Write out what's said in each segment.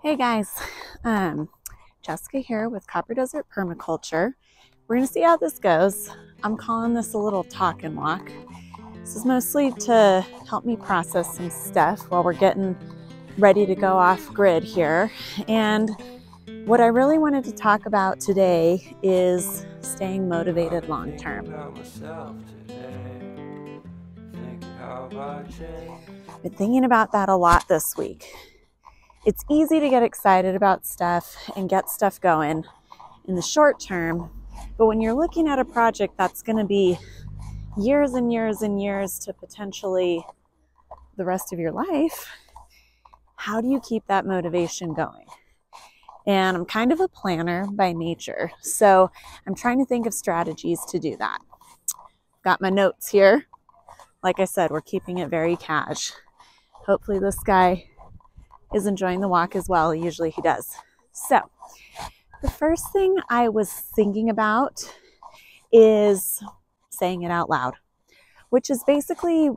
Hey guys, um, Jessica here with Copper Desert Permaculture. We're gonna see how this goes. I'm calling this a little talk and walk. This is mostly to help me process some stuff while we're getting ready to go off grid here. And what I really wanted to talk about today is staying motivated long term. I've been thinking about that a lot this week. It's easy to get excited about stuff and get stuff going in the short term, but when you're looking at a project that's going to be years and years and years to potentially the rest of your life, how do you keep that motivation going? And I'm kind of a planner by nature, so I'm trying to think of strategies to do that. Got my notes here. Like I said, we're keeping it very cash. Hopefully, this guy is enjoying the walk as well. Usually, he does. So, the first thing I was thinking about is saying it out loud, which is basically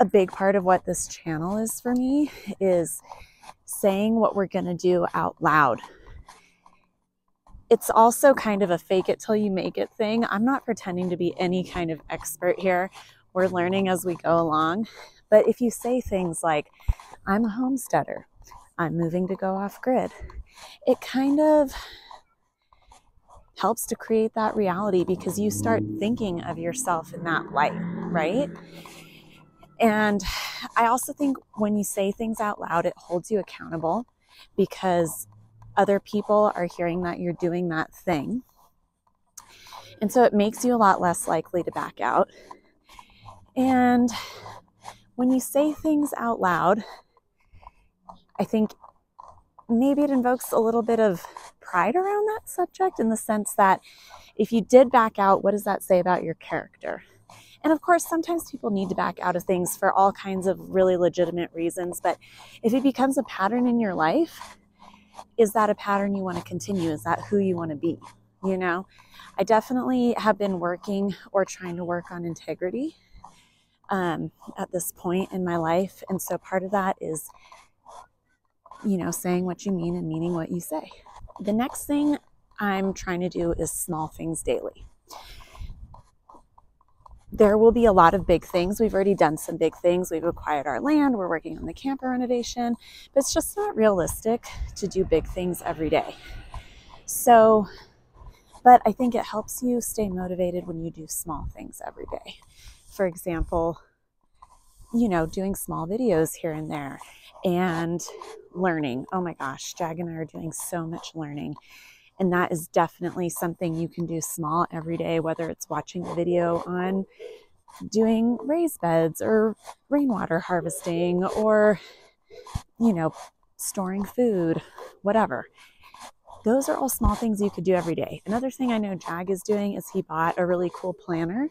a big part of what this channel is for me is saying what we're going to do out loud. It's also kind of a fake it till you make it thing. I'm not pretending to be any kind of expert here. We're learning as we go along. But if you say things like, I'm a homesteader, I'm moving to go off grid, it kind of helps to create that reality because you start thinking of yourself in that light, right? And I also think when you say things out loud, it holds you accountable because other people are hearing that you're doing that thing. And so it makes you a lot less likely to back out. And when you say things out loud, I think maybe it invokes a little bit of pride around that subject in the sense that if you did back out, what does that say about your character? And of course, sometimes people need to back out of things for all kinds of really legitimate reasons. But if it becomes a pattern in your life, is that a pattern you want to continue? Is that who you want to be? You know, I definitely have been working or trying to work on integrity um, at this point in my life. And so part of that is, you know, saying what you mean and meaning what you say. The next thing I'm trying to do is small things daily there will be a lot of big things. We've already done some big things. We've acquired our land. We're working on the camper renovation, but it's just not realistic to do big things every day. So, but I think it helps you stay motivated when you do small things every day. For example, you know, doing small videos here and there and learning. Oh my gosh, Jag and I are doing so much learning. And that is definitely something you can do small every day, whether it's watching a video on doing raised beds or rainwater harvesting or, you know, storing food, whatever. Those are all small things you could do every day. Another thing I know Jag is doing is he bought a really cool planner.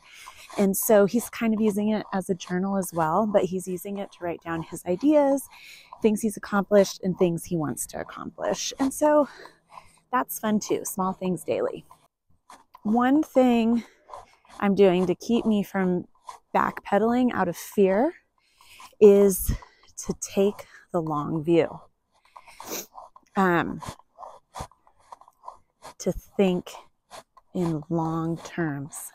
And so he's kind of using it as a journal as well, but he's using it to write down his ideas, things he's accomplished, and things he wants to accomplish. And so that's fun too. Small things daily. One thing I'm doing to keep me from backpedaling out of fear is to take the long view. Um, to think in long terms.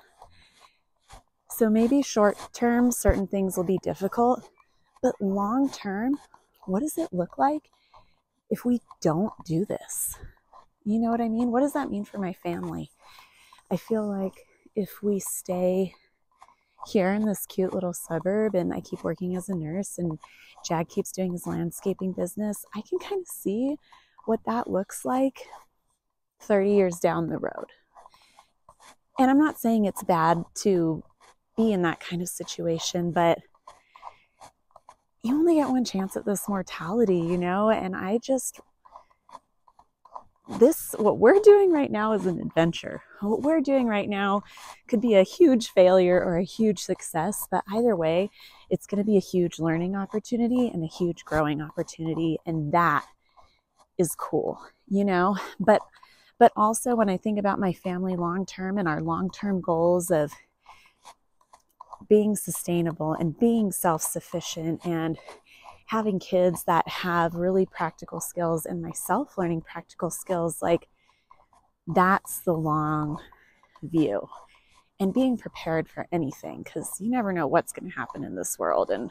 So maybe short term, certain things will be difficult, but long term, what does it look like if we don't do this? You know what I mean? What does that mean for my family? I feel like if we stay here in this cute little suburb and I keep working as a nurse and Jag keeps doing his landscaping business, I can kind of see what that looks like 30 years down the road. And I'm not saying it's bad to be in that kind of situation, but you only get one chance at this mortality, you know? And I just this what we're doing right now is an adventure what we're doing right now could be a huge failure or a huge success but either way it's going to be a huge learning opportunity and a huge growing opportunity and that is cool you know but but also when i think about my family long term and our long term goals of being sustainable and being self-sufficient and having kids that have really practical skills and myself learning practical skills, like that's the long view and being prepared for anything because you never know what's going to happen in this world. And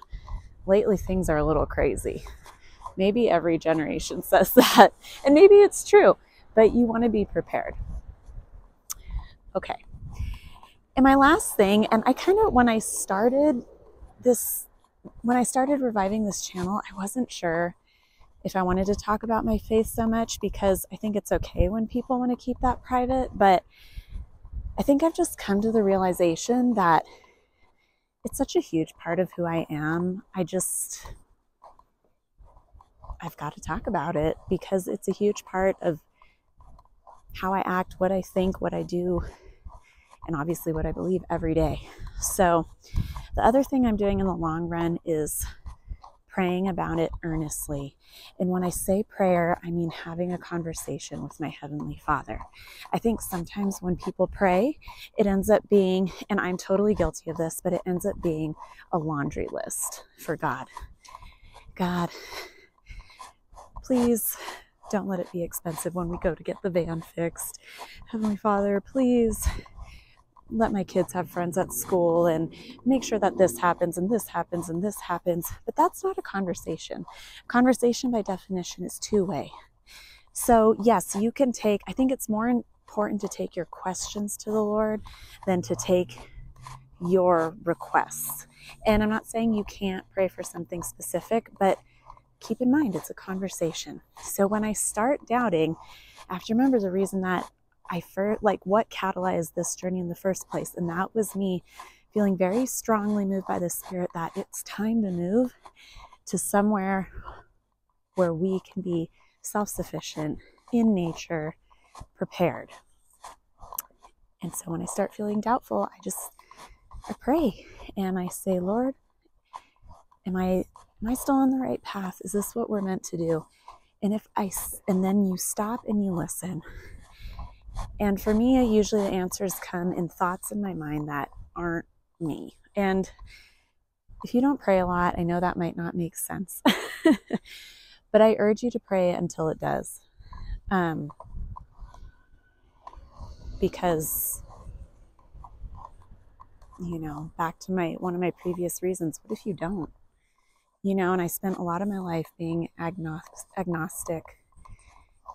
lately, things are a little crazy. Maybe every generation says that, and maybe it's true, but you want to be prepared. Okay. And my last thing, and I kind of, when I started this, when I started reviving this channel, I wasn't sure if I wanted to talk about my faith so much because I think it's okay when people want to keep that private. But I think I've just come to the realization that it's such a huge part of who I am. I just, I've got to talk about it because it's a huge part of how I act, what I think, what I do, and obviously what I believe every day. So, the other thing I'm doing in the long run is praying about it earnestly. And when I say prayer, I mean having a conversation with my Heavenly Father. I think sometimes when people pray, it ends up being, and I'm totally guilty of this, but it ends up being a laundry list for God. God, please don't let it be expensive when we go to get the van fixed. Heavenly Father, please let my kids have friends at school and make sure that this happens and this happens and this happens. But that's not a conversation. Conversation, by definition, is two way. So, yes, you can take, I think it's more important to take your questions to the Lord than to take your requests. And I'm not saying you can't pray for something specific, but keep in mind it's a conversation. So when I start doubting, I have to remember the reason that I first, like what catalyzed this journey in the first place. And that was me feeling very strongly moved by the Spirit that it's time to move to somewhere where we can be self sufficient in nature, prepared. And so when I start feeling doubtful, I just I pray and I say, Lord, am I am I still on the right path? Is this what we're meant to do? And if I and then you stop and you listen and for me, usually the answers come in thoughts in my mind that aren't me. And if you don't pray a lot, I know that might not make sense. but I urge you to pray until it does. Um, because you know back to my one of my previous reasons what if you don't you know and i spent a lot of my life being agnostic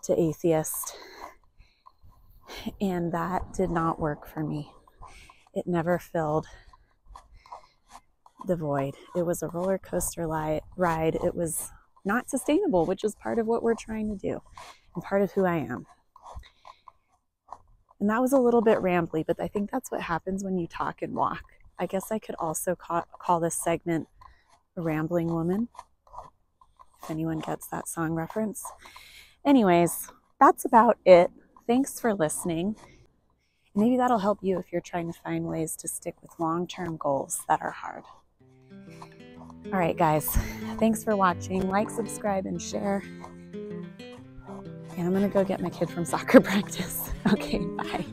to atheist and that did not work for me. It never filled the void. It was a roller coaster li- ride. It was not sustainable, which is part of what we're trying to do and part of who I am. And that was a little bit rambly, but I think that's what happens when you talk and walk. I guess I could also call, call this segment a rambling woman, if anyone gets that song reference. Anyways, that's about it. Thanks for listening. Maybe that'll help you if you're trying to find ways to stick with long term goals that are hard. All right, guys, thanks for watching. Like, subscribe, and share. And I'm going to go get my kid from soccer practice. Okay, bye.